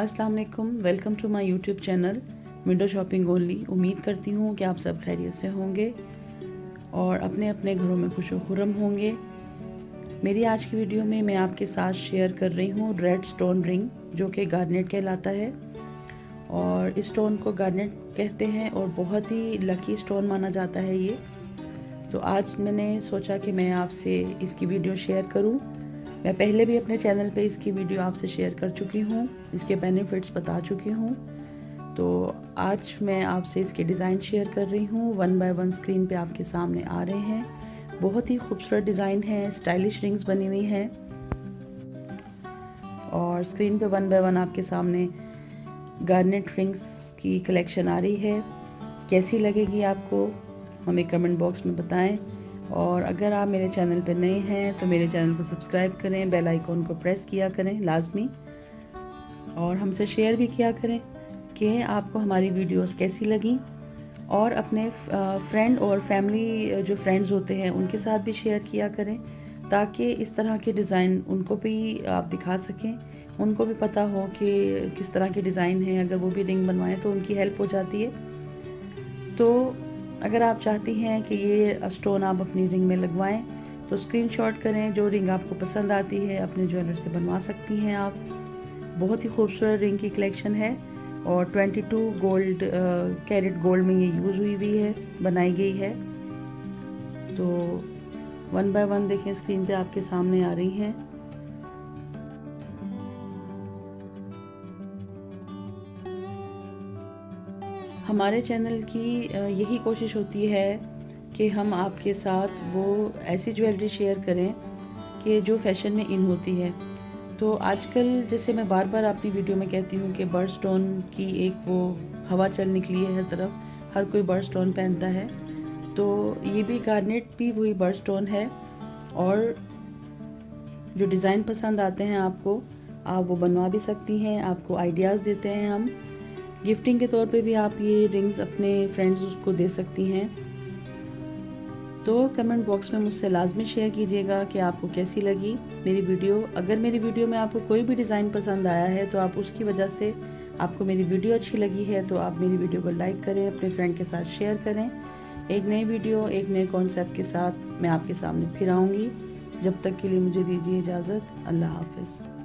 अस्सलाम वालेकुम welcome to my YouTube channel window shopping only उम्मीद करती हूँ कि आप सब खैरियत से होंगे और अपने अपने घरों में खुश खुरम होंगे। मेरी आज की वीडियो में मैं आपके साथ शेयर कर रही हूँ रेड स्टोन रिंग जो कि गार्नेट कहलाता है। और इस स्टोन को गार्नेट कहते हैं और बहुत ही लकी स्टोन माना जाता है ये। तो आज मैंने सोचा कि मैं आपसे इसकी वीडियो शेयर करूँ। मैं पहले भी अपने चैनल पे इसकी वीडियो आपसे शेयर कर चुकी हूँ, इसके बेनिफिट्स बता चुकी हूँ। तो आज मैं आपसे इसके डिज़ाइन शेयर कर रही हूँ। वन बाय वन स्क्रीन पे आपके सामने आ रहे हैं। बहुत ही खूबसूरत डिज़ाइन है स्टाइलिश रिंग्स बनी हुई हैं। और स्क्रीन पे वन बाय वन आपके सामने गार्नेट रिंग्स की कलेक्शन आ रही है। कैसी लगेगी आपको? हमें कमेंट बॉक्स में बताएँ। और अगर आप मेरे चैनल पर नए हैं तो मेरे चैनल को सब्सक्राइब करें, बेल आइकॉन को प्रेस किया करें, लाजमी। और हमसे शेयर भी किया करें कि आपको हमारी वीडियोस कैसी लगी और अपने फ्रेंड और फैमिली जो फ्रेंड्स होते हैं, उनके साथ भी शेयर किया करें ताकि इस तरह के डिज़ाइन उनको भी आप दिखा सकें। उनको भी पता हो कि किस तरह के डिज़ाइन हैं, अगर वो भी रिंग बनवाएँ तो उनकी हेल्प हो जाती है। तो अगर आप चाहती हैं कि ये स्टोन आप अपनी रिंग में लगवाएँ तो स्क्रीनशॉट करें, जो रिंग आपको पसंद आती है, अपने ज्वेलर से बनवा सकती हैं आप। बहुत ही खूबसूरत रिंग की कलेक्शन है और 22 गोल्ड कैरेट गोल्ड में ये यूज़ हुई हुई है, बनाई गई है। तो वन बाय वन देखें स्क्रीन पे आपके सामने आ रही हैं। हमारे चैनल की यही कोशिश होती है कि हम आपके साथ वो ऐसी ज्वेलरी शेयर करें कि जो फ़ैशन में इन होती है। तो आजकल जैसे मैं बार बार अपनी वीडियो में कहती हूँ कि बर्ड स्टोन की एक वो हवा चल निकली है हर तरफ़, हर कोई बर्ड स्टोन पहनता है। तो ये भी गार्नेट भी वही बर्ड स्टोन है और जो डिज़ाइन पसंद आते हैं आपको, आप वो बनवा भी सकती हैं, आपको आइडियाज़ देते हैं हम। गिफ्टिंग के तौर पे भी आप ये रिंग्स अपने फ्रेंड्स को दे सकती हैं। तो कमेंट बॉक्स में मुझसे लाजमी शेयर कीजिएगा कि आपको कैसी लगी मेरी वीडियो अगर मेरी वीडियो में आपको कोई भी डिज़ाइन पसंद आया है तो आप उसकी वजह से आपको मेरी वीडियो अच्छी लगी है तो आप मेरी वीडियो को लाइक करें, अपने फ्रेंड के साथ शेयर करें। एक नई वीडियो एक नए कॉन्सेप्ट के साथ मैं आपके सामने फिर आऊँगी। जब तक के लिए मुझे दीजिए इजाज़त। अल्लाह हाफिज़।